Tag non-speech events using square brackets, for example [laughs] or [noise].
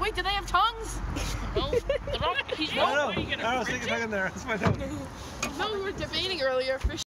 Wait, do they have tongues? [laughs] No, The rock. He's I no, don't I was thinking it? tongue in there. That's my tongue. [laughs] No, we were debating earlier. Fish